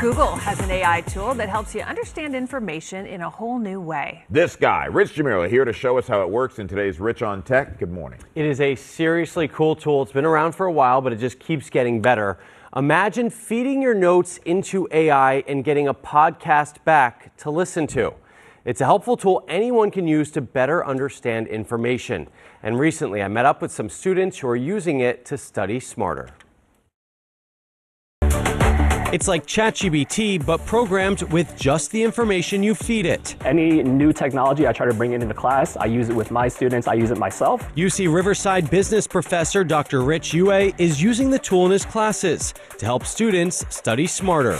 Google has an AI tool that helps you understand information in a whole new way. This guy, Rich DeMuro, here to show us how it works in today's Rich on Tech. Good morning. It is a seriously cool tool. It's been around for a while, but it just keeps getting better. Imagine feeding your notes into AI and getting a podcast back to listen to. It's a helpful tool anyone can use to better understand information. And recently, I met up with some students who are using it to study smarter. It's like ChatGPT, but programmed with just the information you feed it. Any new technology, I try to bring it into class. I use it with my students, I use it myself. UC Riverside business professor Dr. Rich Yue is using the tool in his classes to help students study smarter.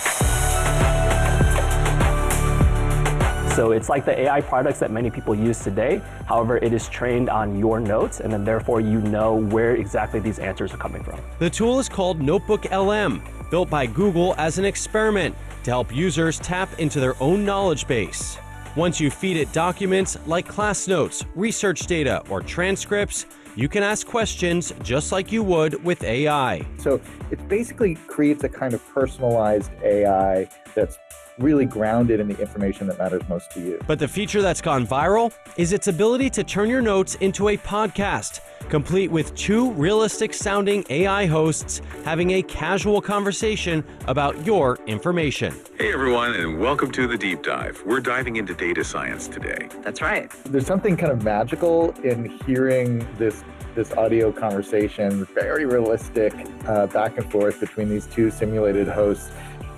So it's like the AI products that many people use today. However, it is trained on your notes, and then therefore you know where exactly these answers are coming from. The tool is called Notebook LM built by Google as an experiment to help users tap into their own knowledge base. Once you feed it documents like class notes, research data, or transcripts, you can ask questions just like you would with AI. So it basically creates a kind of personalized AI that's really grounded in the information that matters most to you. But the feature that's gone viral is its ability to turn your notes into a podcast, complete with two realistic sounding AI hosts having a casual conversation about your information. Hey everyone, and welcome to the deep dive. We're diving into data science today. That's right. There's something kind of magical in hearing this this audio conversation, very realistic uh, back and forth between these two simulated hosts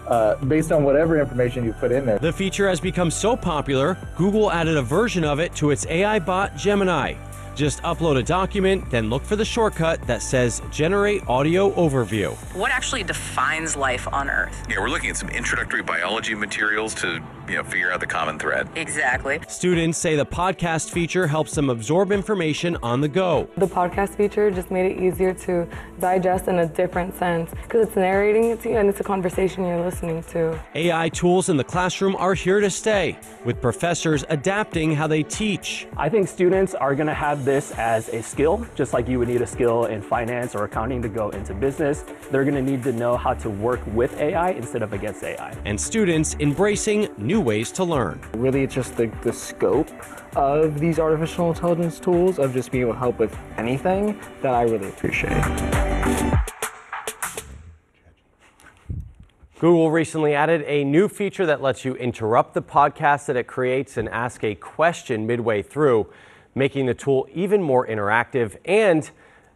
uh, based on whatever information you put in there. The feature has become so popular, Google added a version of it to its AI bot Gemini. Just upload a document, then look for the shortcut that says Generate Audio Overview. What actually defines life on Earth? Yeah, we're looking at some introductory biology materials to you know, figure out the common thread. Exactly. Students say the podcast feature helps them absorb information on the go. The podcast feature just made it easier to digest in a different sense because it's narrating it to you and it's a conversation you're listening to. AI tools in the classroom are here to stay, with professors adapting how they teach. I think students are going to have this as a skill, just like you would need a skill in finance or accounting to go into business. They're going to need to know how to work with AI instead of against AI. And students embracing new ways to learn. Really, it's just the, the scope of these artificial intelligence tools of just being able to help with anything that I really appreciate. Google recently added a new feature that lets you interrupt the podcast that it creates and ask a question midway through making the tool even more interactive. And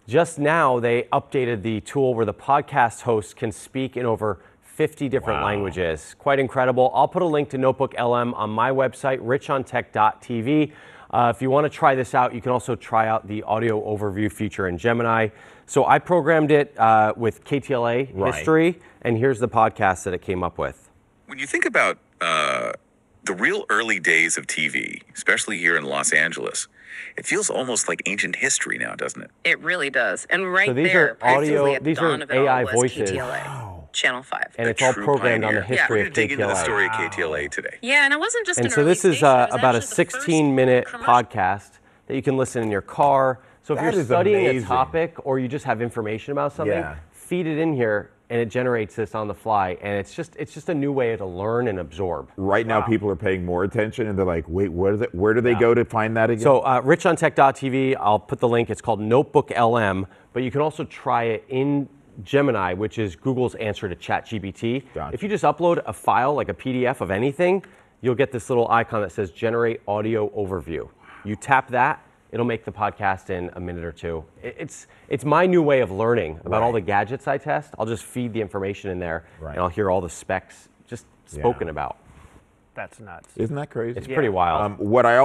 just now, they updated the tool where the podcast host can speak in over 50 different wow. languages. Quite incredible. I'll put a link to Notebook LM on my website, richontech.tv. Uh, if you want to try this out, you can also try out the audio overview feature in Gemini. So I programmed it uh, with KTLA right. history, and here's the podcast that it came up with. When you think about uh, the real early days of TV, especially here in Los Angeles, it feels almost like ancient history now, doesn't it? It really does. And right so these there, are audio, these are AI voices. Wow. Channel 5. And it's all programmed pioneer. on the history yeah, of KTLA. dig into the story of KTLA today. Yeah, and I wasn't just And so this is uh, about a 16 minute podcast that you can listen in your car. So if that you're studying amazing. a topic or you just have information about something, yeah. feed it in here and it generates this on the fly and it's just it's just a new way to learn and absorb right now people are paying more attention and they're like wait where, they, where do they yeah. go to find that again so uh, richontech.tv i'll put the link it's called notebook lm but you can also try it in gemini which is google's answer to chatgpt gotcha. if you just upload a file like a pdf of anything you'll get this little icon that says generate audio overview you tap that It'll make the podcast in a minute or two. It's it's my new way of learning about right. all the gadgets I test. I'll just feed the information in there, right. and I'll hear all the specs just spoken yeah. about. That's nuts. Isn't that crazy? It's yeah. pretty wild. Um, what I also